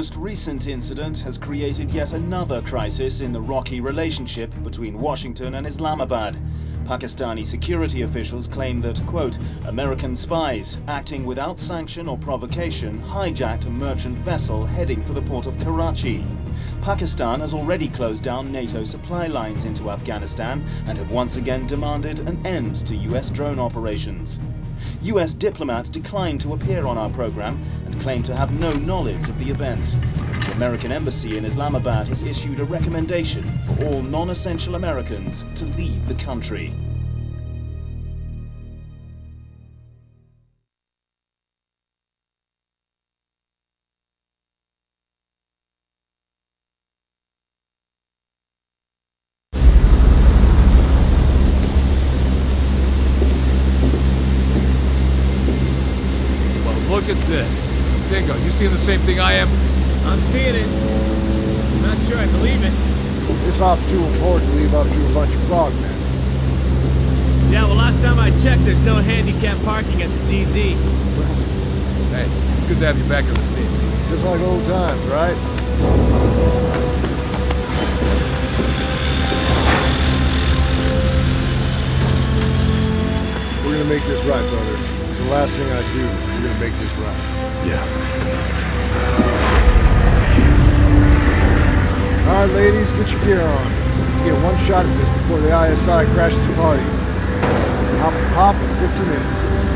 most recent incident has created yet another crisis in the rocky relationship between Washington and Islamabad. Pakistani security officials claim that, quote, American spies, acting without sanction or provocation, hijacked a merchant vessel heading for the port of Karachi. Pakistan has already closed down NATO supply lines into Afghanistan and have once again demanded an end to US drone operations. US diplomats declined to appear on our program and claim to have no knowledge of the events. The American Embassy in Islamabad has issued a recommendation for all non-essential Americans to leave the country. Seeing the same thing I am? I'm seeing it. I'm not sure I believe it. This op's too important to leave up to a bunch of frogmen. Yeah, well, last time I checked, there's no handicap parking at the DZ. Hey, it's good to have you back on the team. Just like old times, right? We're gonna make this right, brother. It's the last thing I do. We're gonna make this right. Yeah. All right, ladies, get your gear on. Get one shot at this before the ISI crashes the party. Hop hop in 50 minutes.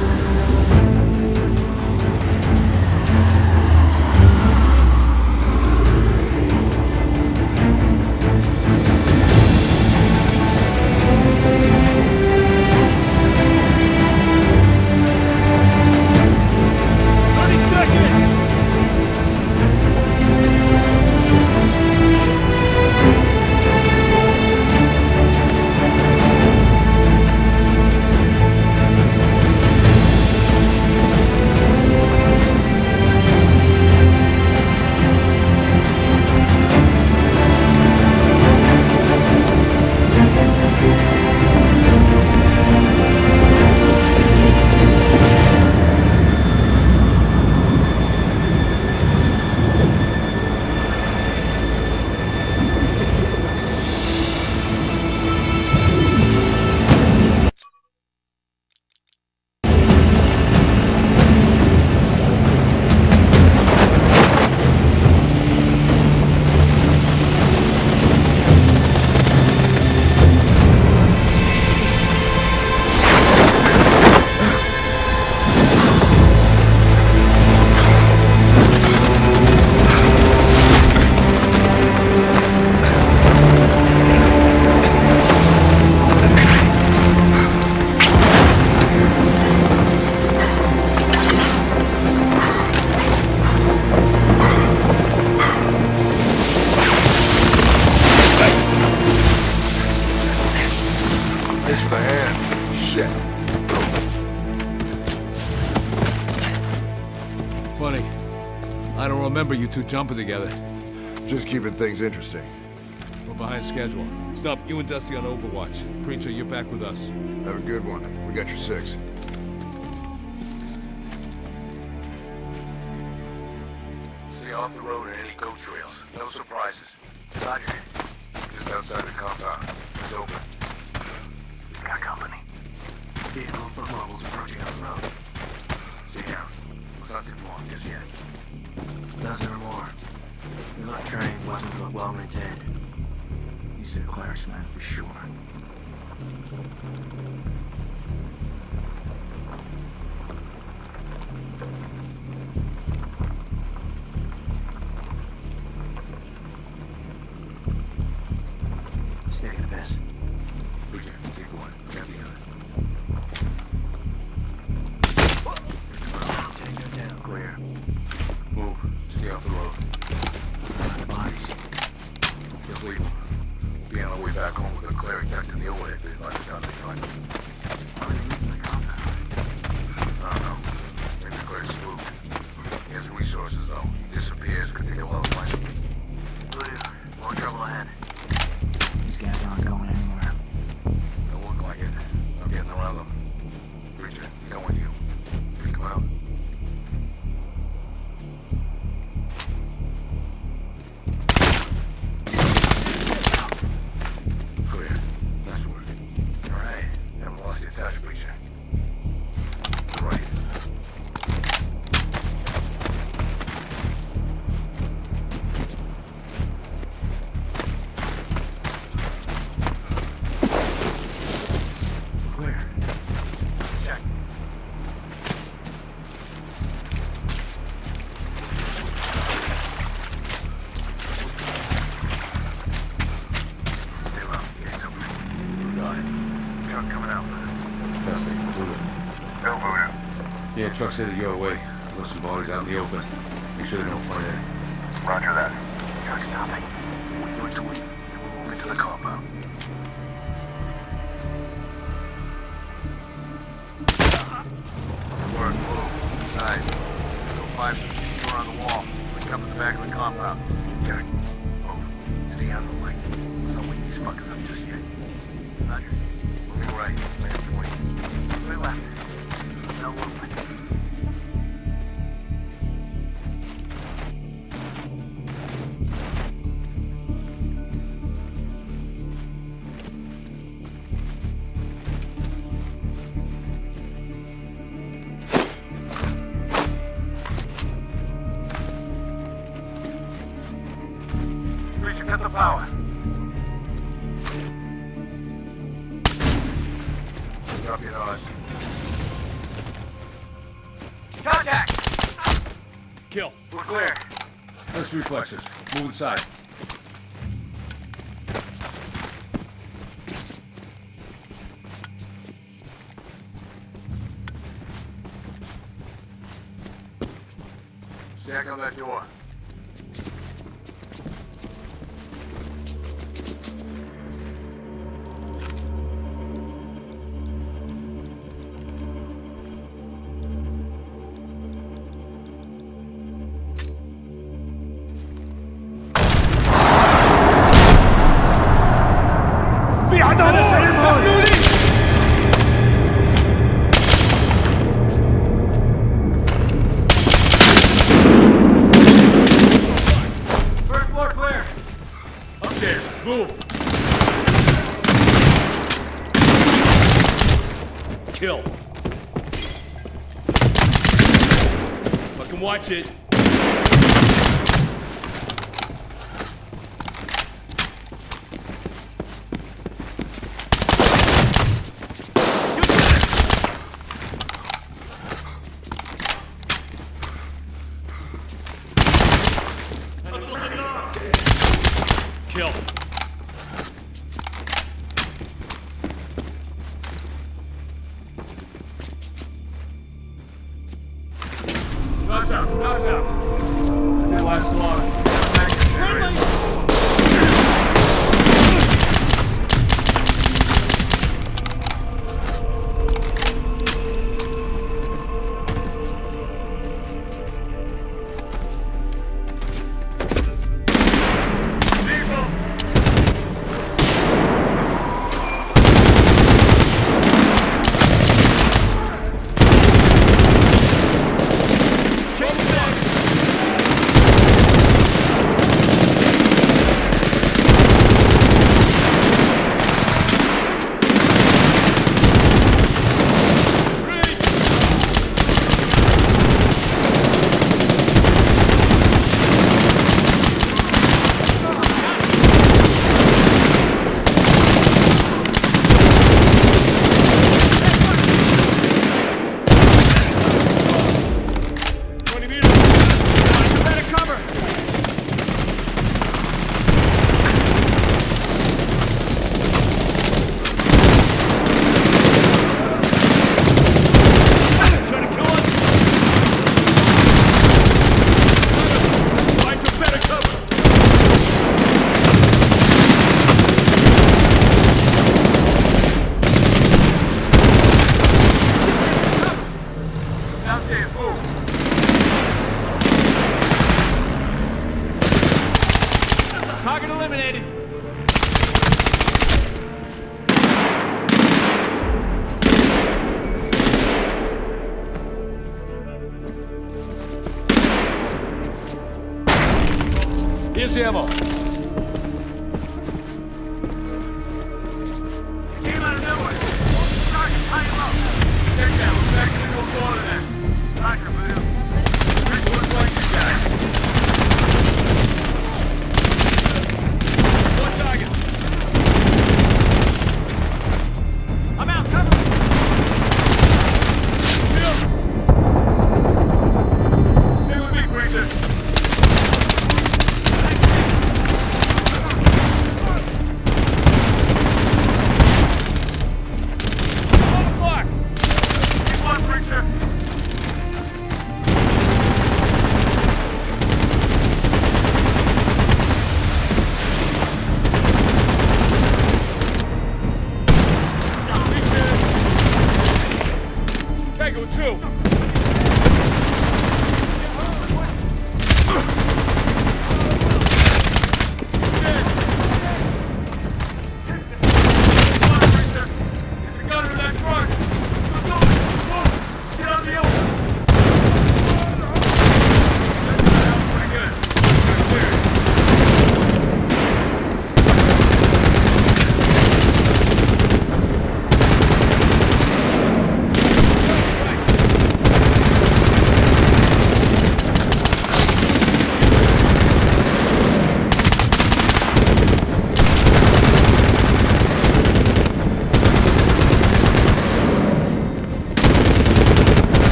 Funny. I don't remember you two jumping together. Just keeping things interesting. We're behind schedule. Stump, you and Dusty on Overwatch. Preacher, you're back with us. Have a good one. We got your six. trucks headed your way. I left some bodies out in the open. Make sure they don't find it. Roger that. Truck stopping. We're you doing? flexors. Move inside. Watch it. Kill. dead. Here's the ammo.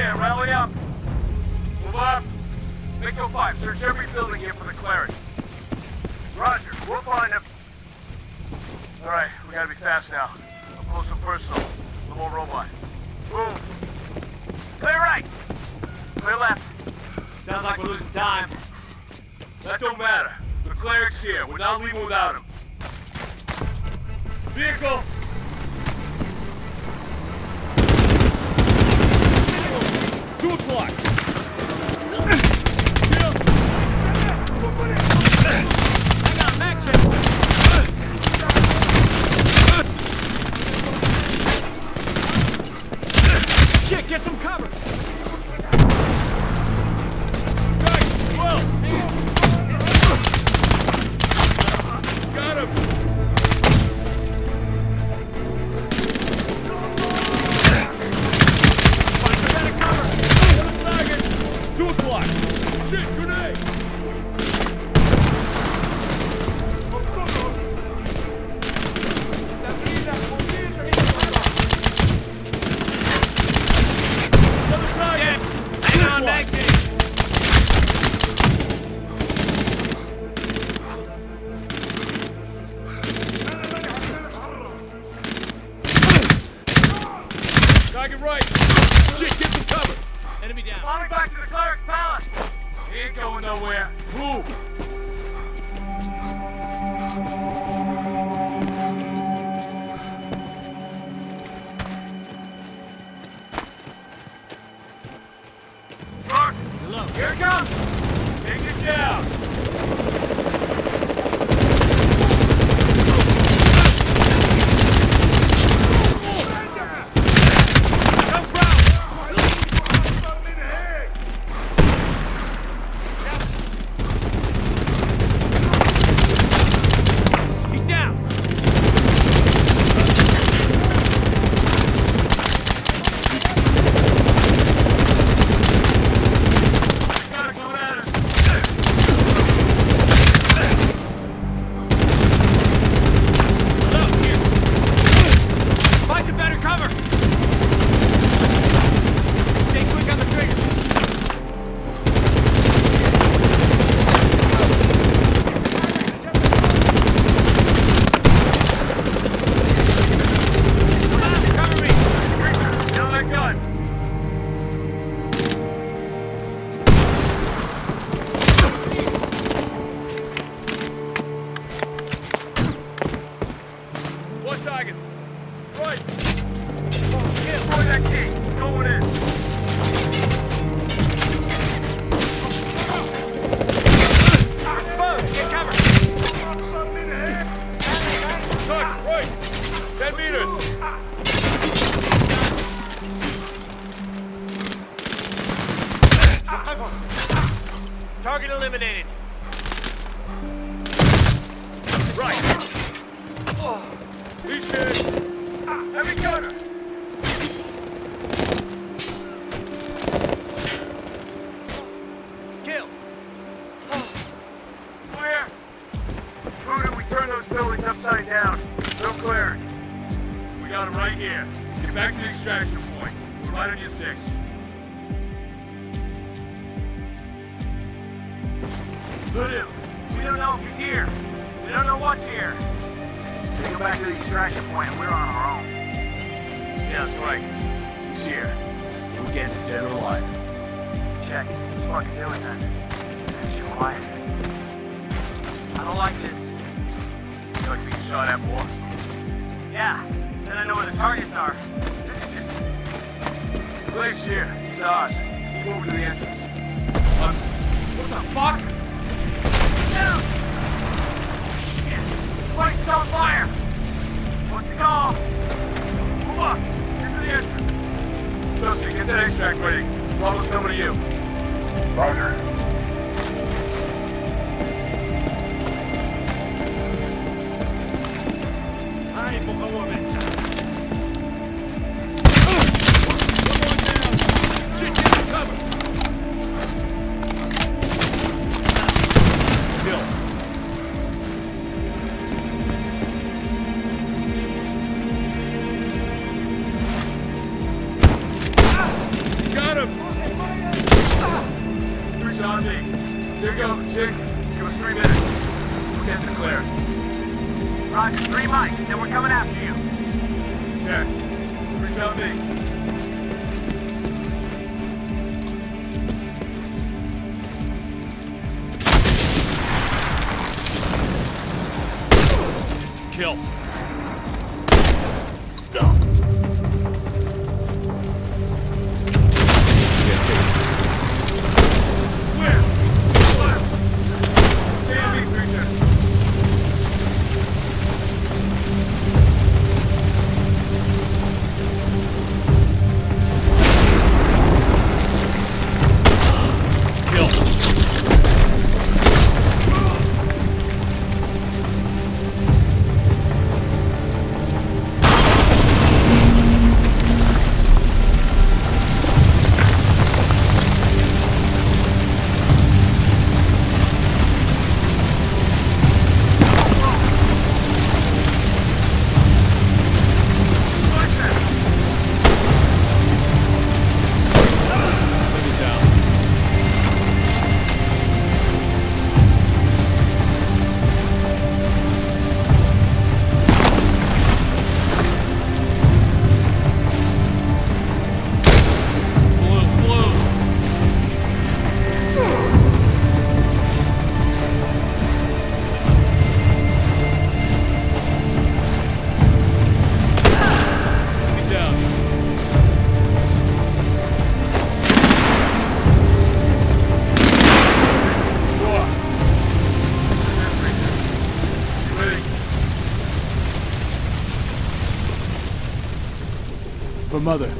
Up. Move up. Victor 5, search every building here for the cleric. Roger, we'll find him. Alright, we gotta be fast now. Up close and personal. No more robot. Boom. Clear right. Clear left. Sounds like we're losing time. That don't matter. The cleric's here. We're not leaving without him. Vehicle! Two o'clock. Truck, here it comes. Take it down! Down. No clear. We got him right here. Get back to the extraction point. We're right on your six. Voodoo, we don't know if he's here. We don't know what's here. Take him back to the extraction point. We're on our own. Yeah, that's right. He's here. We get him dead or alive. Check. What's fucking doing that? It's quiet. I don't like this. You like being shot at, boy? Yeah. Then I know where the targets are. Blake's here. He's. Keep moving to the entrance. Uh, what the fuck? Down! Shit! Place is on fire! What's the call? Move up. Get to the entrance. Dusty, get that extract ready. Bravo's coming to you. Roger. Shit, Kill. Mother.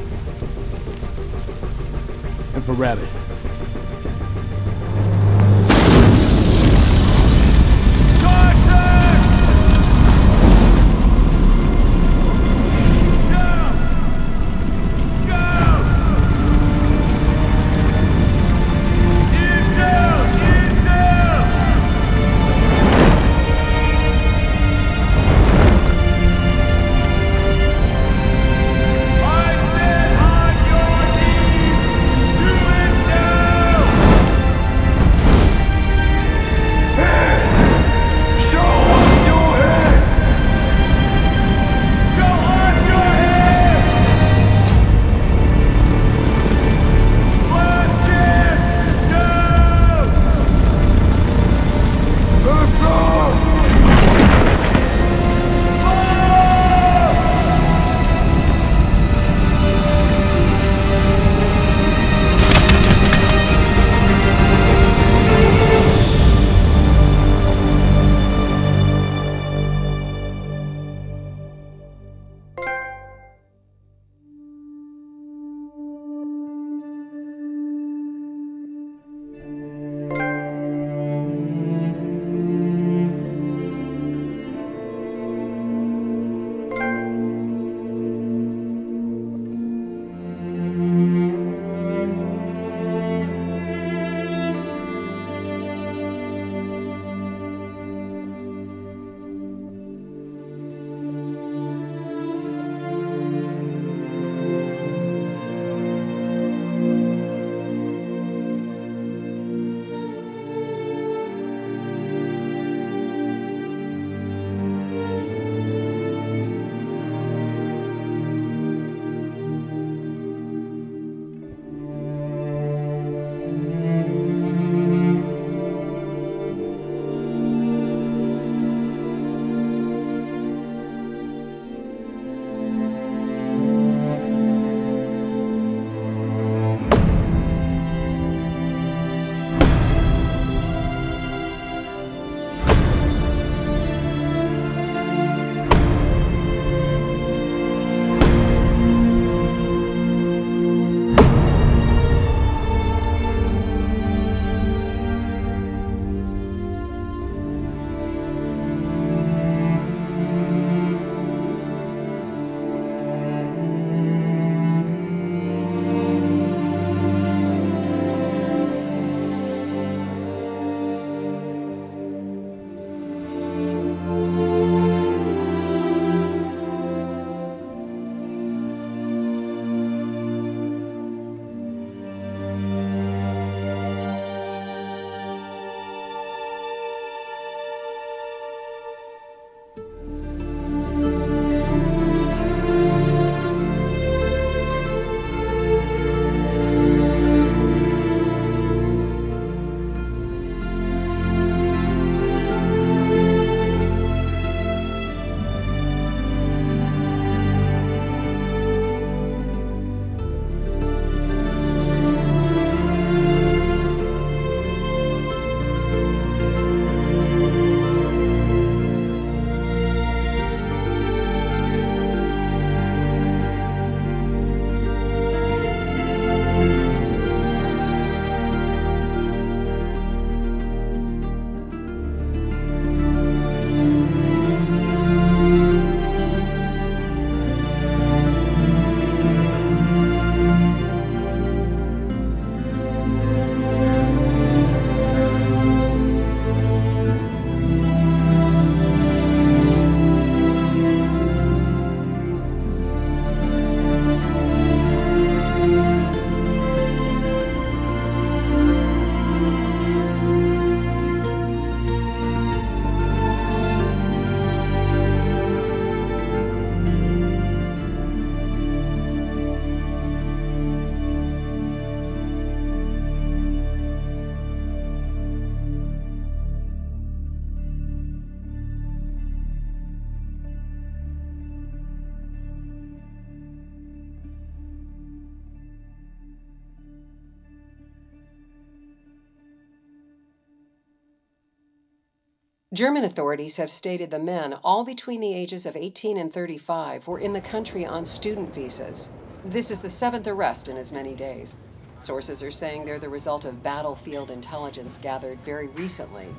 German authorities have stated the men, all between the ages of 18 and 35, were in the country on student visas. This is the seventh arrest in as many days. Sources are saying they're the result of battlefield intelligence gathered very recently.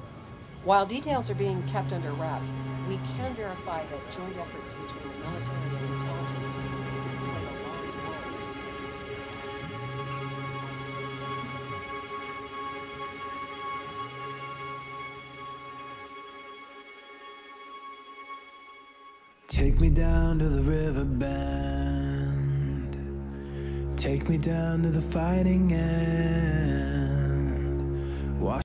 While details are being kept under wraps, we can verify that joint efforts between the military and intelligence Take me down to the river bend. Take me down to the fighting end.